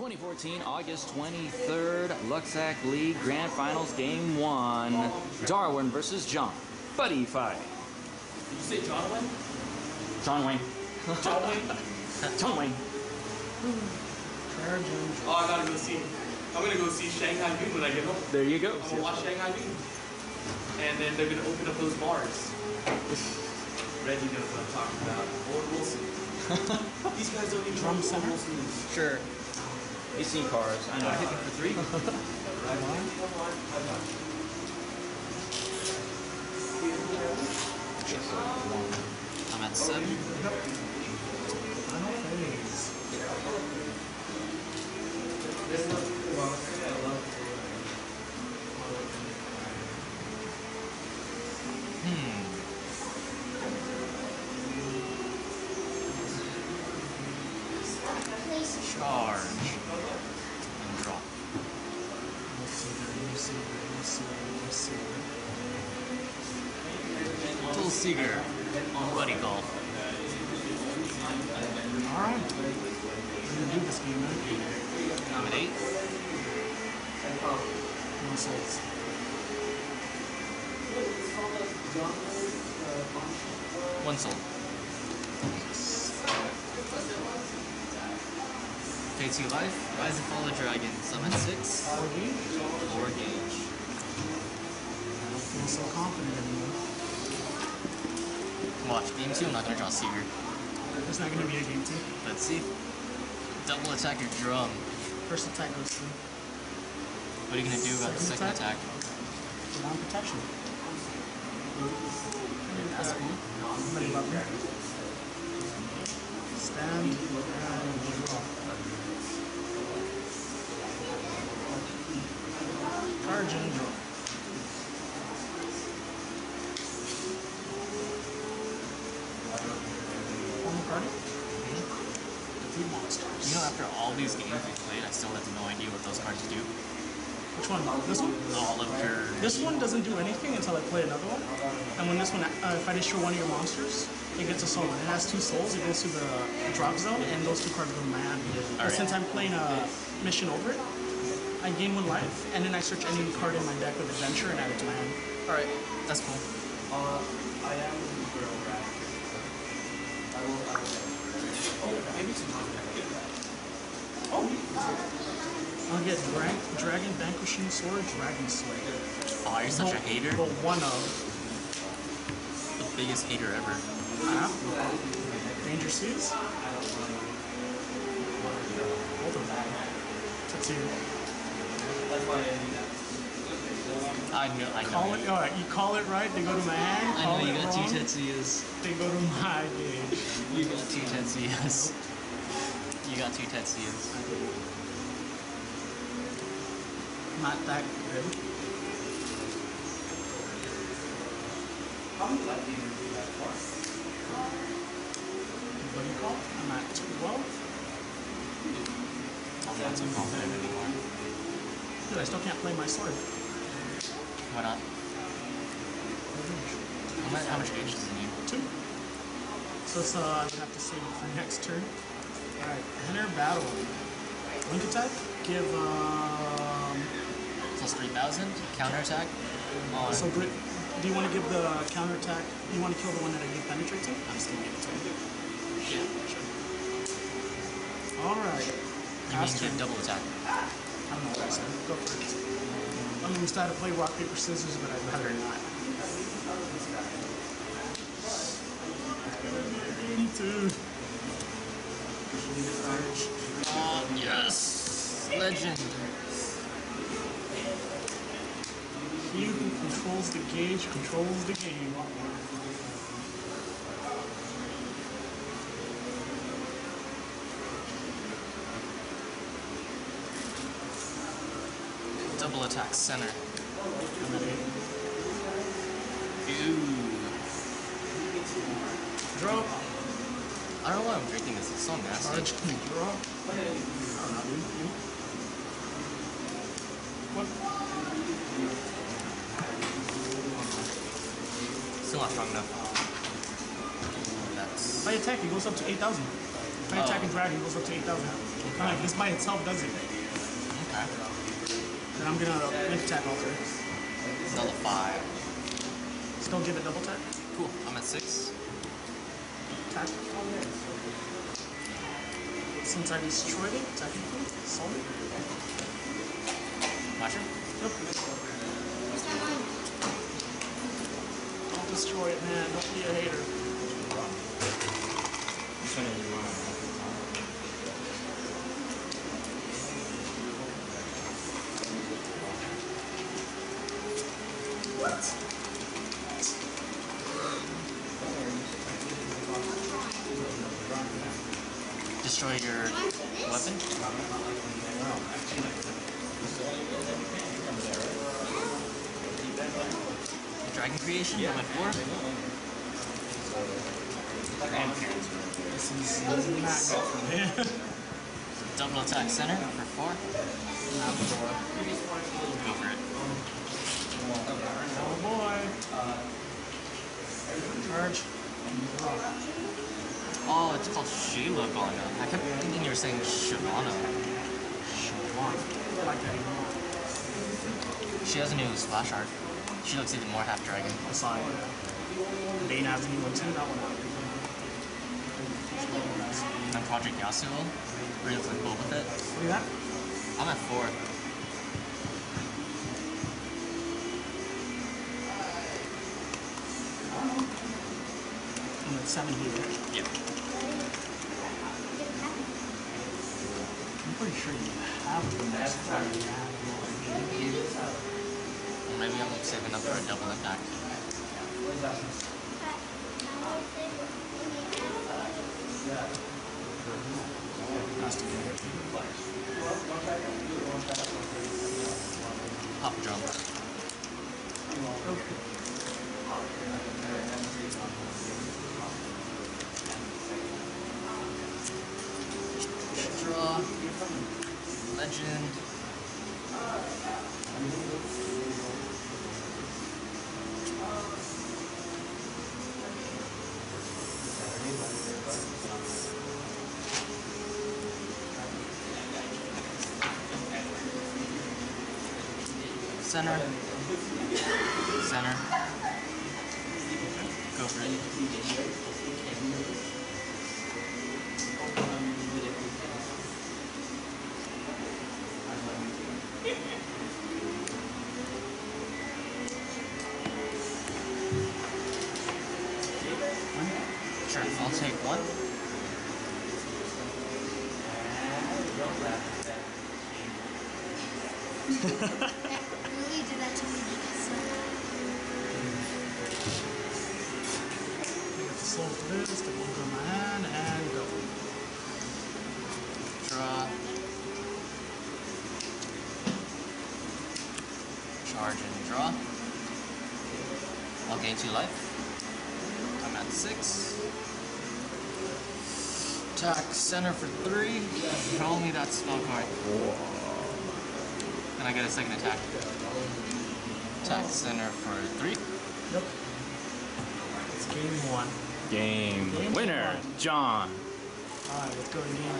2014, August 23rd, Luck Sack League Grand Finals Game 1. Darwin versus John. Buddy fight. Did you say John Wayne? John Wayne. John Wayne? John Wayne. Oh, I gotta go see. I'm gonna go see Shanghai Noon when I get home. There you go. I'm gonna watch Shanghai Noon. And then they're gonna open up those bars. Reggie knows what I'm talking about. Owen Wilson. These guys don't even know who Owen Wilson. Sure. You've seen cars. I know. I hit him for three. I'm at seven. Charge. And drop. Little Seeger on Buddy Golf. Alright. We're gonna do this game, man. I'm at eight. No souls. One soul. KT Life, Rise and Fall of Dragons. I'm at six. Four gauge? Four gauge. I don't feel so confident anymore. Watch, game two, I'm not gonna draw Seeger. It's not gonna be a game two. Let's see. Double attack your drum. First attack goes through. What are you gonna do about the second attack? attack? Down protection. That's cool. Stand and draw. Charge and draw. One more card. Three monsters. You know, after all these games we've played, I still have no idea what those cards do. Which one? This one? All of your. This one doesn't do anything until I play another one. And when this one, uh, if I destroy one of your monsters, it gets a soul. It has two souls. It goes to the drop zone, and those two cards go to my hand. But Alright. since I'm playing a mission over it, I gain one life, and then I search any card in my deck with adventure and add it to my hand. Alright, that's cool. Uh, I am Oh, I'll get Dra- Dragon Vanquishing Sword, Dragon Slayer. Oh, you're such a hater. But one of The biggest hater ever. Danger Seas. Both of them. That's. That's why I need that. I know, I know. Call it, alright, you call it right, they go to my hand. I know you got wrong, two Tetsuyas. They go to my gauge. You got two Tetsuyas. You got two Tetsuyas. Not that good. How many light do you do that for? What do you call it? I'm at 12. I'm not so confident anymore. Dude, I still can't play my sword. Why not? How much, how much gauge does it need? Two. So it's, uh, I have to save it for next turn. Alright, enter battle. Link attack? Give, um. Plus 3,000. Counterattack. On. So good. Do you want to give the counter attack? You want to kill the one that I gave penetrate to? I'm just gonna give it to you. yeah, sure. Alright. You mean give double attack. I don't know what I said. Go for it. Mean, we started to play rock, paper, scissors, but I'd rather not. Oh, yes! Legend. He who controls the gauge controls the game. Double attack center. I'm at eight. Ooh. Draw. I don't know why I'm drinking this. It's so nasty. Charge. Draw. I don't know, dude. What? Still not strong enough. That's If I attack, it goes up to 8,000. If I attack a dragon, it goes up to 8,000. Like, this by itself does it. Okay. Then I'm gonna link attack alter. Nullify. Still give it double attack. Cool. I'm at six. Attack. Since I destroyed it, technically, solid. My turn. Yep. Don't destroy it, man. Don't be a hater. This one is Destroy your weapon. Dragon creation. I'm at four. Grandparents. This is not good for me. Double attack center for four. Go for it. Oh boy. Charge. Oh, it's called Sheila Gana. I kept thinking you were saying Shavana. Shalom. I like that even more. She has a new splash art. She looks even more half dragon. Aside. Bane has a new one too. That one. And Project Yasuo. Where he looks like Boba Fett. What do you got? I'm at four. I'm at seven here. Yep. Sure you have the next one. Or maybe I'm saving up for a double attack. Here. Pop drum. Draw. Legend. Center. Center. Go for it. Sure, I'll take one. really that to me. My hand, and go. Draw. Charge and draw. I'll gain two life. I'm at six. Attack center for three. Show me that spell card. Then I get a second attack. Attack center for three. Yep. It's game one. Game Game winner, one. John. Alright, let's go to game